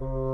Uh...